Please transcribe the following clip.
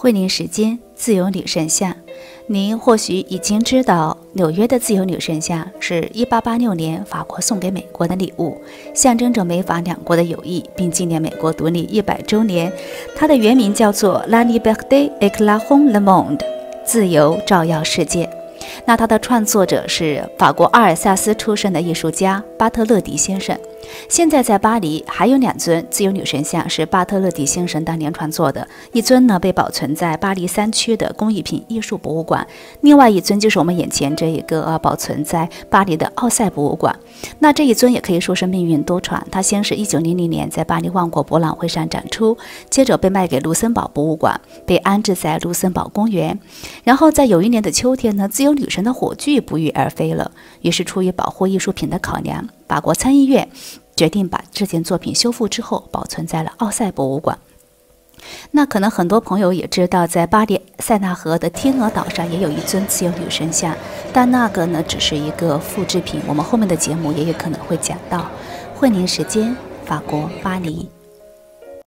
惠宁时间，自由女神像。您或许已经知道，纽约的自由女神像是一八八六年法国送给美国的礼物，象征着美法两国的友谊，并纪念美国独立一百周年。它的原名叫做 La Liberté éclaire le monde，自由照耀世界。那它的创作者是法国阿尔萨斯出生的艺术家巴特勒迪先生。现在在巴黎还有两尊自由女神像，是巴特勒迪先生当年创作的。一尊呢被保存在巴黎三区的工艺品艺术博物馆，另外一尊就是我们眼前这一个，保存在巴黎的奥赛博物馆。那这一尊也可以说是命运多舛。它先是一九零零年在巴黎万国博览会上展出，接着被卖给卢森堡博物馆，被安置在卢森堡公园。然后在有一年的秋天呢，自由女神的火炬不翼而飞了。于是出于保护艺术品的考量。法国参议院决定把这件作品修复之后保存在了奥赛博物馆。那可能很多朋友也知道，在巴黎塞纳河的天鹅岛上也有一尊自由女神像，但那个呢只是一个复制品。我们后面的节目也有可能会讲到。惠宁时间，法国巴黎。